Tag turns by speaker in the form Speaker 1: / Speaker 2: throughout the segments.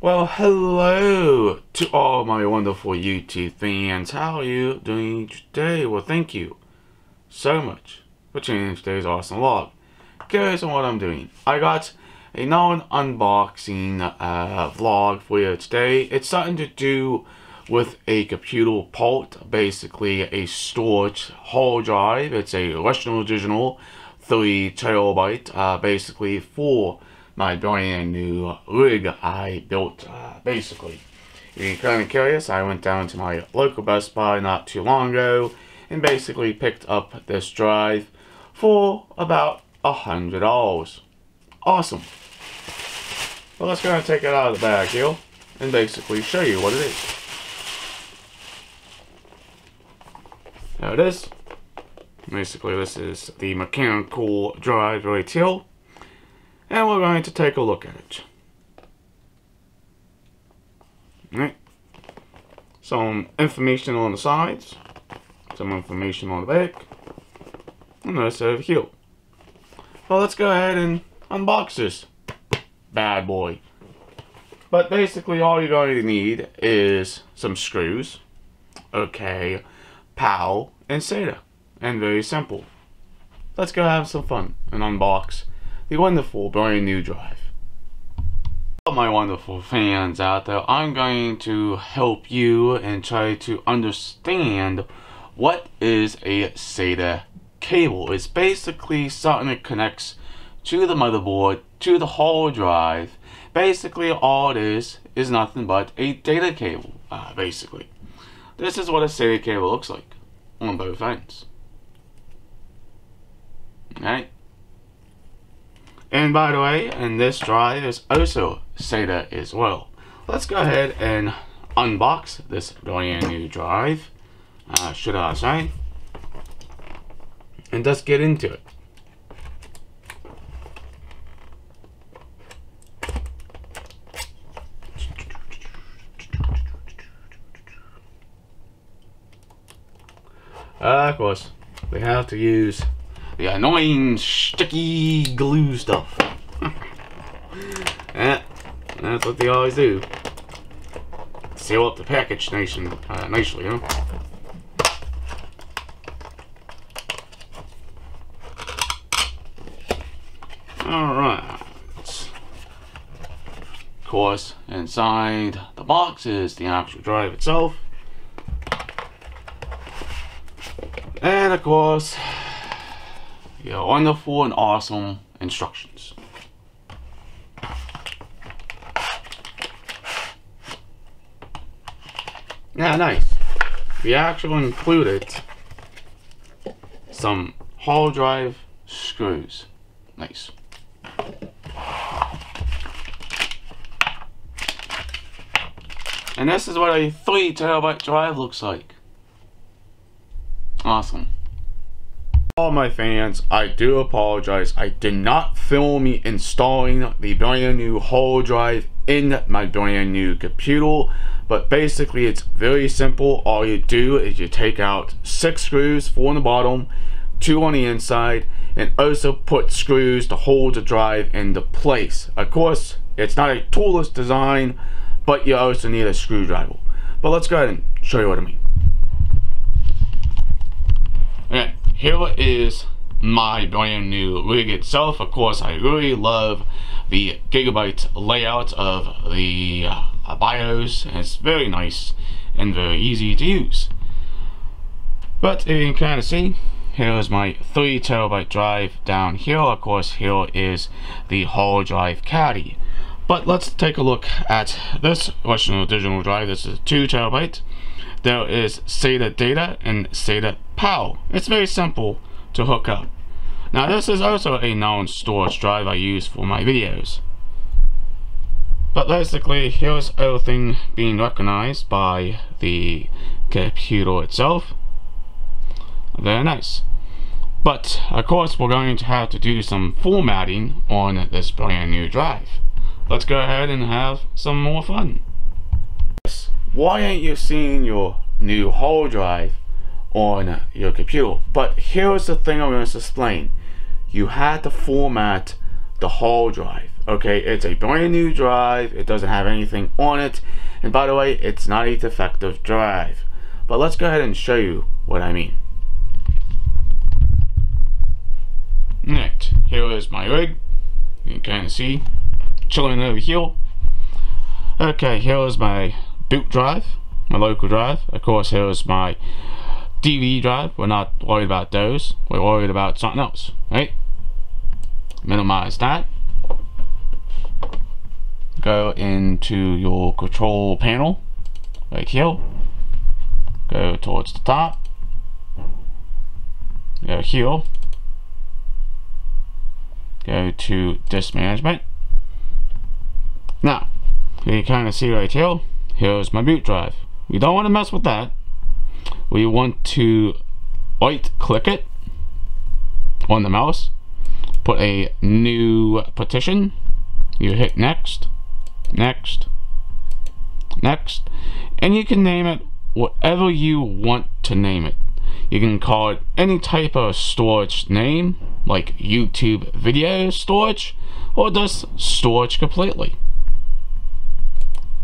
Speaker 1: Well, hello to all my wonderful YouTube fans. How are you doing today? Well, thank you so much for tuning in today's awesome vlog. Guys, on what I'm doing. I got a non-unboxing uh, vlog for you today. It's something to do with a computer port, basically a storage hard drive. It's a Western Digital 3 terabyte, uh, basically for my brand new rig I built, uh, basically. If you're kind of curious, I went down to my local Best Buy not too long ago and basically picked up this drive for about a hundred dollars. Awesome. Well, let's go and take it out of the bag here and basically show you what it is. There it is. Basically, this is the mechanical drive right here and we're going to take a look at it. Right. Some information on the sides, some information on the back, and the rest over here. Well, let's go ahead and unbox this bad boy. But basically, all you're going to need is some screws, okay, PAL, and SATA. And very simple. Let's go have some fun and unbox the wonderful brand new drive. My wonderful fans out there, I'm going to help you and try to understand what is a SATA cable. It's basically something that connects to the motherboard, to the hard drive. Basically all it is, is nothing but a data cable, uh, basically. This is what a SATA cable looks like on both ends. Alright. And by the way, and this drive is also SATA as well. Let's go ahead and unbox this brand new drive, uh, should I say, and let's get into it. Uh, of course, we have to use the annoying sticky glue stuff. yeah, that's what they always do. Seal up the package nation, uh, nicely, huh? Alright. Of course, inside the box is the actual drive itself. And of course, wonderful and awesome instructions. Yeah, nice. We actually included some hard drive screws. Nice. And this is what a 3 terabyte drive looks like. Awesome. All my fans, I do apologize. I did not film me installing the brand new hard drive in my brand new computer. But basically, it's very simple. All you do is you take out six screws, four on the bottom, two on the inside, and also put screws to hold the drive into place. Of course, it's not a toolless design, but you also need a screwdriver. But let's go ahead and show you what I mean. Okay, here is my brand new rig itself. Of course, I really love the Gigabyte layout of the uh, BIOS. It's very nice and very easy to use. But if you can kind of see, here is my 3 terabyte drive down here. Of course, here is the hard drive caddy. But let's take a look at this Western Digital drive. This is 2 terabyte. There is SATA data and SATA PAL. It's very simple to hook up. Now this is also a known storage drive I use for my videos. But basically, here's everything being recognized by the computer itself. Very nice. But, of course, we're going to have to do some formatting on this brand new drive. Let's go ahead and have some more fun. Why ain't you seeing your new hard drive on your computer. But here's the thing I'm going to explain. You had to format the hard drive. Okay, it's a brand new drive. It doesn't have anything on it. And by the way, it's not a defective drive. But let's go ahead and show you what I mean. Next, here is my rig. You can kind of see, chilling over here. Okay, here is my boot drive, my local drive. Of course, here is my DVD drive. We're not worried about those. We're worried about something else, right? Minimize that. Go into your control panel, right here. Go towards the top. Go here go to disk management. Now, you kind of see right here, here's my boot drive. We don't want to mess with that. We want to right click it on the mouse, put a new partition, you hit next, next, next, and you can name it whatever you want to name it. You can call it any type of storage name, like YouTube video storage, or just storage completely.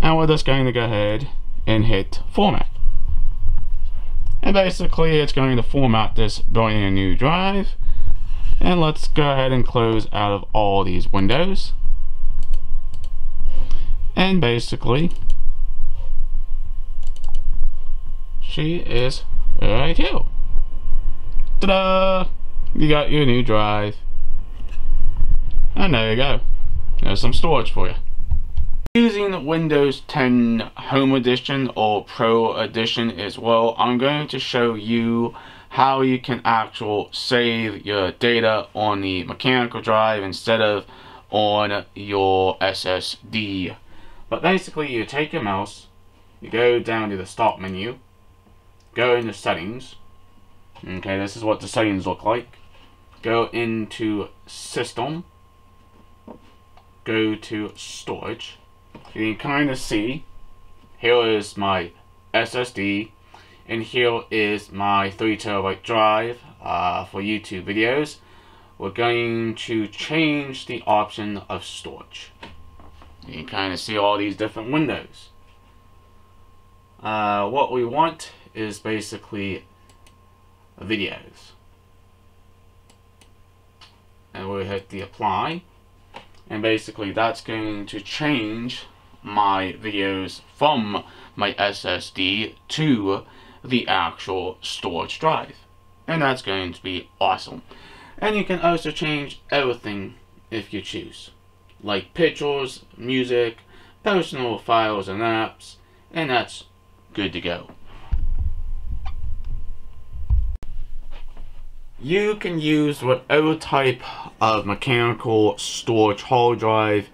Speaker 1: And we're just going to go ahead and hit format. And basically it's going to format this brand new drive. And let's go ahead and close out of all these windows. And basically, she is right here. Ta-da! You got your new drive. And there you go. There's some storage for you. Using Windows 10 Home Edition or Pro Edition as well, I'm going to show you how you can actually save your data on the mechanical drive instead of on your SSD. But basically you take your mouse, you go down to the start menu, go into settings. Okay, this is what the settings look like. Go into system. Go to storage. You can kind of see here is my SSD and here is my 3 terabyte drive uh, for YouTube videos. We're going to change the option of storage. You can kind of see all these different windows. Uh, what we want is basically videos. And we hit the apply. And basically that's going to change my videos from my SSD to the actual storage drive. And that's going to be awesome. And you can also change everything if you choose. Like pictures, music, personal files and apps, and that's good to go. You can use whatever type of mechanical storage hard drive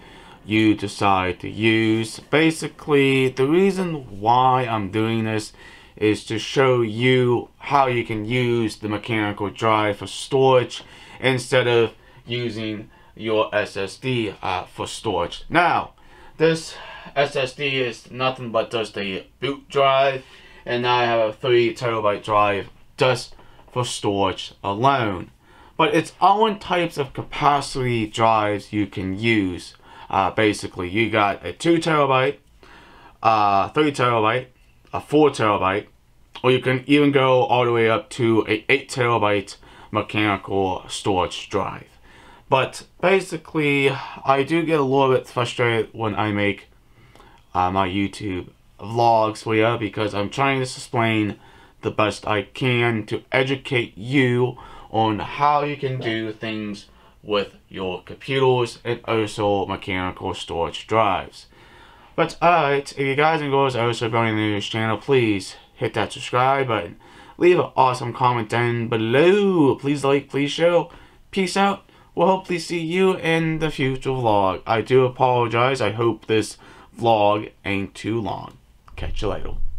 Speaker 1: you decide to use. Basically, the reason why I'm doing this is to show you how you can use the mechanical drive for storage instead of using your SSD uh, for storage. Now, this SSD is nothing but just a boot drive and I have a 3 terabyte drive just for storage alone. But it's all types of capacity drives you can use. Uh, basically, you got a 2 terabyte, uh, 3 terabyte, a 4 terabyte, or you can even go all the way up to a 8 terabyte mechanical storage drive. But basically, I do get a little bit frustrated when I make uh, my YouTube vlogs for you because I'm trying to explain the best I can to educate you on how you can do things with your computers and also mechanical storage drives. But alright, if you guys and girls are also going to this channel, please hit that subscribe button. Leave an awesome comment down below. Please like, please share. Peace out. We'll hopefully see you in the future vlog. I do apologize. I hope this vlog ain't too long. Catch you later.